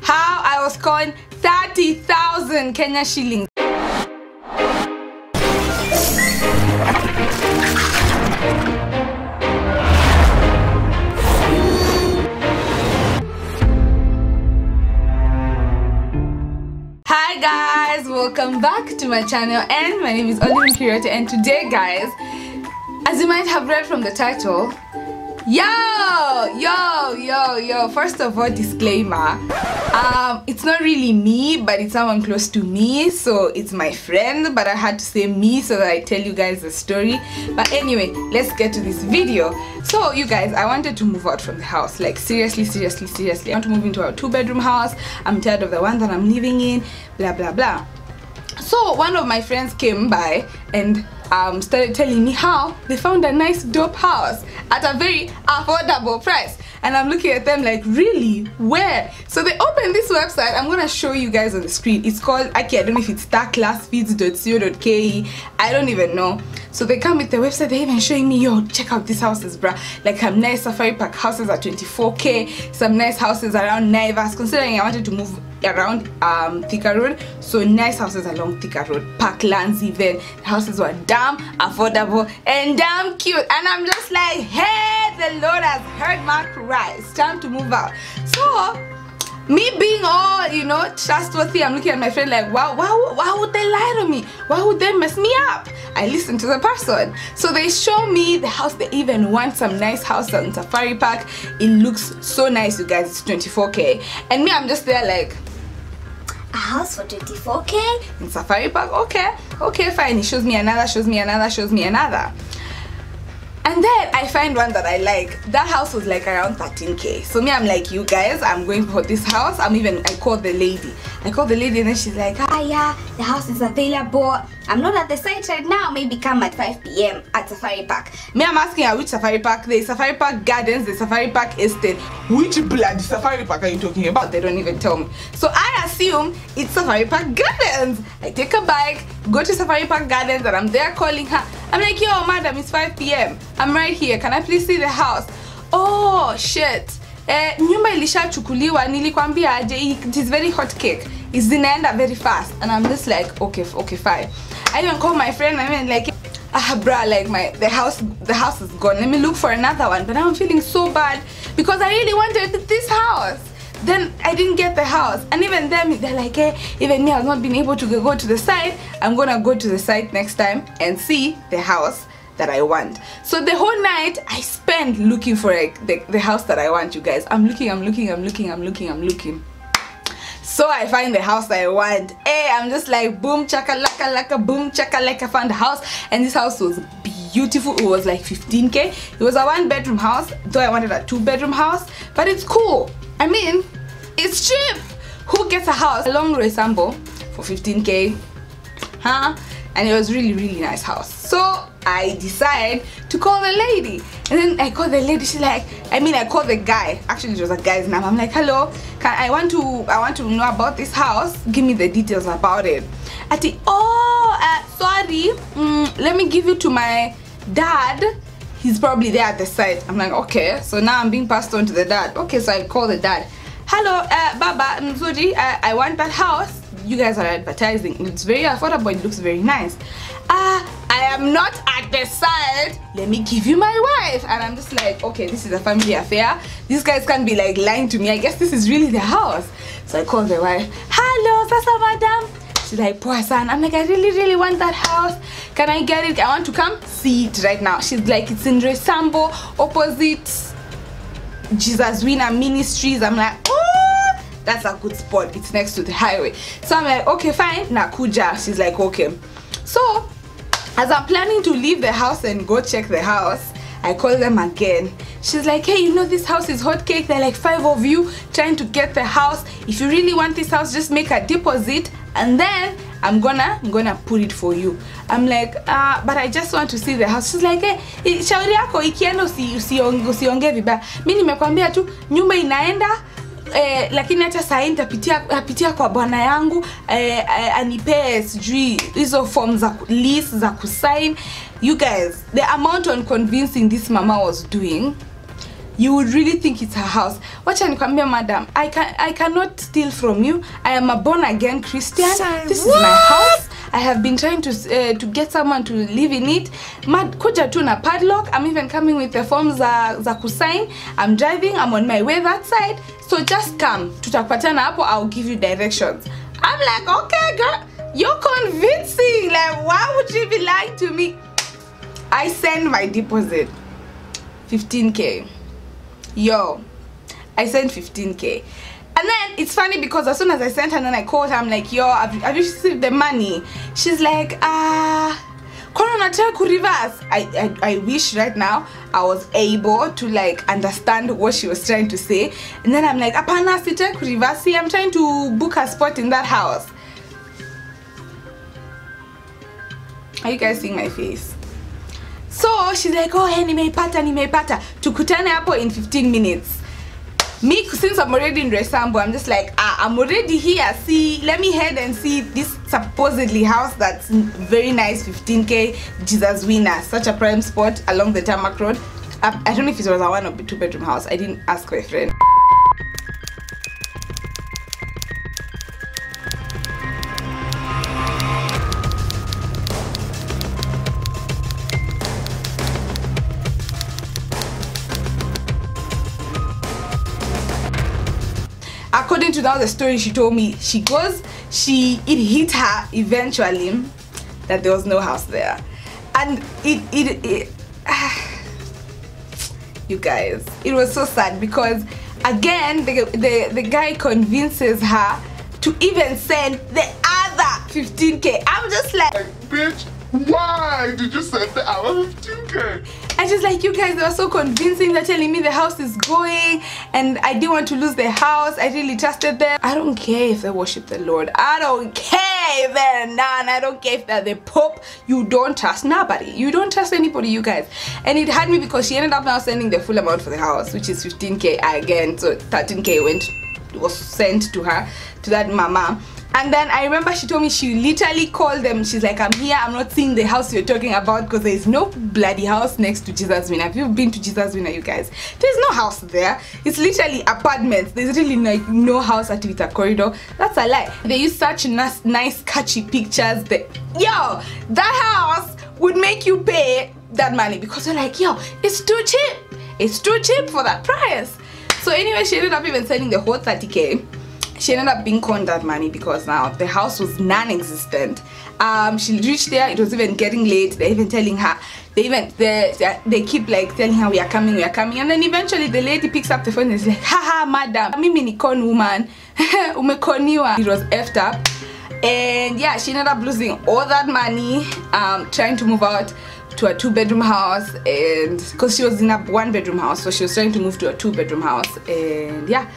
how I was coined 30,000 Kenya shillings. Hi guys, welcome back to my channel and my name is Olive Nkirote and today guys, as you might have read from the title, yo yo yo yo. First of all disclaimer. Um it's not really me but it's someone close to me so it's my friend but i had to say me so that i tell you guys the story. But anyway let's get to this video. So you guys i wanted to move out from the house. Like seriously seriously seriously. I want to move into a two bedroom house. I'm tired of the one that i'm living in blah blah blah. So one of my friends came by and um, started telling me how they found a nice dope house at a very affordable price. And I'm looking at them like really? Where? So they opened this website. I'm gonna show you guys on the screen. It's called okay I don't know if it's starclassfeeds.co.ke I don't even know. So they come with the website. They're even showing me yo check out these houses bruh. Like some nice safari park houses at 24k some nice houses around Naivas. Considering I wanted to move around um Thika Road so nice houses along Thika Road. Parklands even. The houses were damn affordable and damn cute. And I'm just like hey the Lord has heard my cry. It's time to move out. So me being all you know trustworthy i'm looking at my friend like wow why, why would they lie to me? Why would they mess me up? I listen to the person. So they show me the house. They even want some nice house on safari park. It looks so nice you guys. It's 24k and me i'm just there like A house for 24k? in safari park? Okay. Okay fine. He shows me another shows me another shows me another and then I find one that I like. That house was like around 13k. So me, I'm like, you guys, I'm going for this house. I'm even, I called the lady. I called the lady and then she's like, Ah, yeah, the house is available. I'm not at the site right now. Maybe come at 5 p.m. at Safari Park. me, I'm asking her which safari park. The Safari Park Gardens, the Safari Park Estate. Which bloody safari park are you talking about? They don't even tell me. So I assume it's Safari Park Gardens. I take a bike, go to Safari Park Gardens, and I'm there calling her. I'm like, yo, madam, it's 5 p.m. I'm right here. Can I please see the house? Oh, shit. Eh, aje it is very hot cake zinaenda very fast and i'm just like okay okay fine i even call my friend i mean like ah bruh like my the house the house is gone let me look for another one but i'm feeling so bad because i really wanted this house then I didn't get the house and even them they're like hey even me I've not been able to go to the site I'm gonna go to the site next time and see the house that I want so the whole night I spent looking for like the, the house that I want you guys I'm looking I'm looking I'm looking I'm looking I'm looking so I find the house I want. Hey, I'm just like boom chaka laka laka boom chaka laka found the house and this house was beautiful. It was like 15k. It was a one bedroom house, though I wanted a two bedroom house, but it's cool. I mean, it's cheap. Who gets a house along Roysambu for 15k? Huh? And it was really really nice house. So I decide to call the lady and then I call the lady she's like I mean I call the guy actually it was a guy's name I'm like hello can I want to I want to know about this house give me the details about it I think, oh uh, sorry mm, let me give you to my dad he's probably there at the site. I'm like okay so now I'm being passed on to the dad. Okay so I call the dad. Hello uh, Baba Mzuri uh, I want that house. You guys are advertising. It's very affordable. It looks very nice. Ah uh, I am not at the site. Let me give you my wife. And I'm just like okay this is a family affair. These guys can't be like lying to me. I guess this is really the house. So I call the wife. Hello she's like poor son. I'm like I really really want that house. Can I get it? I want to come see it right now. She's like it's in Roysambu opposite Jesus Winner Ministries. I'm like oh that's a good spot. It's next to the highway. So i'm like okay fine. Nakuja she's like okay. So as i'm planning to leave the house and go check the house i call them again. She's like hey you know this house is hot cake. They're like five of you trying to get the house. If you really want this house just make a deposit and then I'm gonna I'm gonna put it for you. I'm like uh, but I just want to see the house. She's like hey, shauri yako ikienda usionge usi, usi vibaya. Mimi nimekwambia tu nyumba inaenda eh, lakini hata sahii nitapitia kwa bwana yangu eh, eh, anipee sijui hizo form za list za kusign you guys the amount on convincing this mama was doing you would really think it's her house. Wacha nikwambia madam I, can, i cannot steal from you. I am a born again christian. Sorry, this is what? my house. I have been trying to uh, to get someone to live in it. Mad, kuja tu na padlock. I'm even coming with the forms za, za kusign. I'm driving. I'm on my way that side. So just come. Tutakupatana hapo. I'll give you directions. I'm like okay girl. You're convincing. Like why would you be lying to me? I send my deposit. 15k yo i sent 15k and then it's funny because as soon as i sent her and then i called her. I'm like yo have, have you received the money? She's like ah unataka kureverse I, I i wish right now i was able to like understand what she was trying to say. And then i'm like apana sitaki kureverse See, i'm trying to book a spot in that house. Are you guys seeing my face so she's like oh hey nimeipata nimeipata. Tukutane hapo in 15 minutes. Me since i'm already in resambo i'm just like ah, i'm already here. See let me head and see this supposedly house that's very nice 15k jesus winner such a prime spot along the tarmac road. I, I don't know if it was a one or two bedroom house. I didn't ask my friend to now the story she told me she goes she it hit her eventually that there was no house there and it it, it you guys it was so sad because again the, the the guy convinces her to even send the other 15k i'm just like Bitch, why did you send the other 15k? And she's like, you guys, they were so convincing. They're telling me the house is going and I didn't want to lose the house. I really trusted them. I don't care if they worship the Lord. I don't care if they're nun. I don't care if they're the Pope. You don't trust nobody. You don't trust anybody, you guys. And it had me because she ended up now sending the full amount for the house, which is 15k again. So 13k went was sent to her, to that mama. And then I remember she told me she literally called them. She's like, I'm here. I'm not seeing the house you're talking about because there's no bloody house next to Jesus Winner. Have you been to Jesus Winner, you guys? There's no house there. It's literally apartments. There's really like no house at with a corridor. That's a lie. They use such nice, nice catchy pictures. That yo, that house would make you pay that money because they're like, yo, it's too cheap. It's too cheap for that price. So anyway, she ended up even sending the whole 30k she ended up being conned that money because now the house was non-existent. Um she reached there it was even getting late they're even telling her they even they, they, keep like telling her we are coming we are coming. And then eventually the lady picks up the phone and is like haha madam mimi ni con woman umekoniwa. It was effed up. And yeah she ended up losing all that money um trying to move out to a two bedroom house and because she was in a one bedroom house so she was trying to move to a two bedroom house. And yeah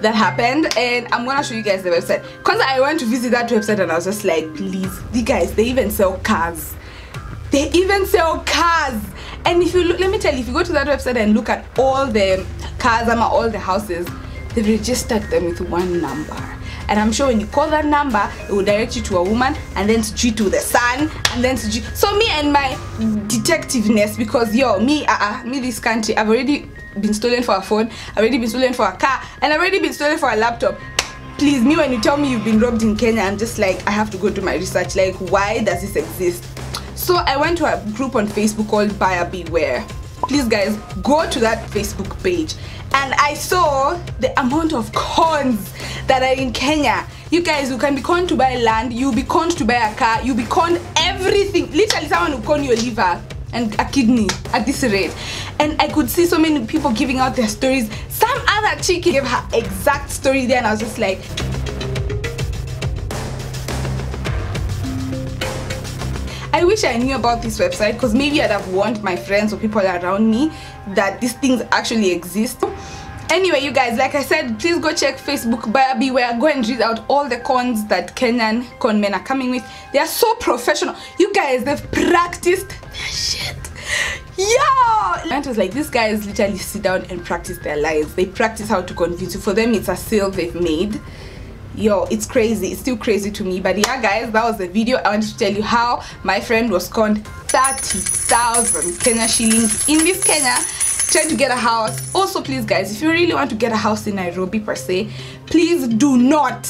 that happened and i'm gonna show you guys the website. Because i went to visit that website and i was just like please the guys they even sell cars. They even sell cars. And if you look let me tell you if you go to that website and look at all the cars um, all the houses they've registered them with one number. And i'm sure when you call that number it will direct you to a woman and then to to the son and then to so me and my detectiveness because yo me uh, uh me this country i've already been stolen for a phone i've already been stolen for a car and i've already been stolen for a laptop. Please me when you tell me you've been robbed in kenya i'm just like i have to go do my research. Like why does this exist? So i went to a group on facebook called buyer beware. Please guys go to that facebook page. And i saw the amount of cons that are in kenya. You guys you can be conned to buy land you'll be conned to buy a car you'll be conned everything. Literally someone will con your liver and a kidney at this rate and i could see so many people giving out their stories some other chick gave her exact story there and i was just like I wish I knew about this website because maybe I'd have warned my friends or people around me that these things actually exist. Anyway, you guys, like I said, please go check Facebook Buyer Beware. Go and read out all the cons that Kenyan con men are coming with. They are so professional. You guys, they've practiced their shit. Yo! And it was like, these guys literally sit down and practice their lies. They practice how to convince you. For them, it's a sale they've made yo it's crazy it's still crazy to me but yeah guys that was the video i wanted to tell you how my friend was conned 30,000 Kenya shillings in this Kenya to get a house. Also please guys if you really want to get a house in nairobi per se please do not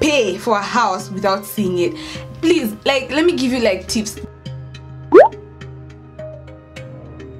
pay for a house without seeing it. Please like let me give you like tips.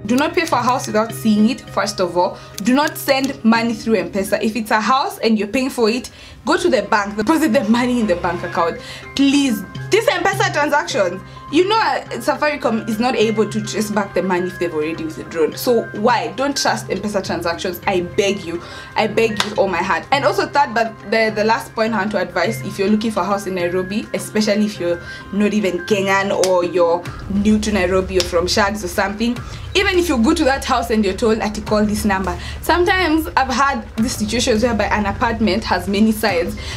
Do not pay for a house without seeing it first of all. Do not send money through m-pesa. If it's a house and you're paying for it go to the bank deposit the money in the bank account. Please this m-pesa transactions you know uh, safaricom is not able to trace back the money if they've already withdrawn. So why? Don't trust m-pesa transactions. I beg you. I beg you with all my heart. And also third but the the last point i want to advise if you're looking for a house in nairobi especially if you're not even kenyan or you're new to nairobi or from shags or something even if you go to that house and you're told that you call this number. Sometimes i've had these situations whereby an apartment has many sides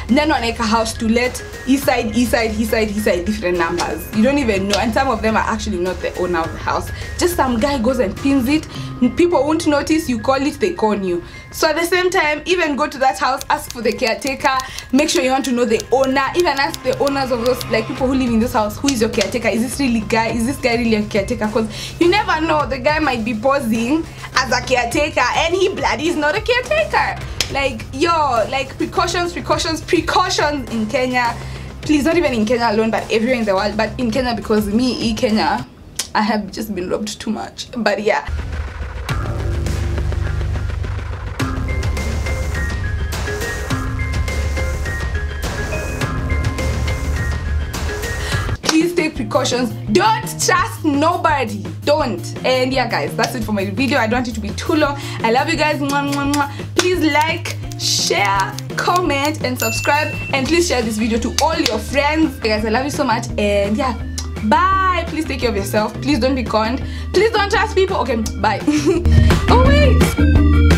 then like a house to let east side east side east side east side different numbers. You don't even know. And some of them are actually not the owner of the house. Just some guy goes and pins it. People won't notice. You call it they con you. So at the same time even go to that house ask for the caretaker. Make sure you want to know the owner. Even ask the owners of those like people who live in this house who is your caretaker? Is this really guy? Is this guy really a caretaker? Because you never know. The guy might be posing as a caretaker and he bloody is not a caretaker like yo like precautions precautions precautions in kenya. Please not even in kenya alone but everywhere in the world but in kenya because me in kenya i have just been robbed too much. But yeah precautions. Don't trust nobody. Don't. And yeah guys that's it for my video. I don't want it to be too long. I love you guys. Mwah, mwah, mwah. please like share comment and subscribe. And please share this video to all your friends. Guys i love you so much. And yeah bye. Please take care of yourself. Please don't be conned. Please don't trust people. Okay bye. Oh wait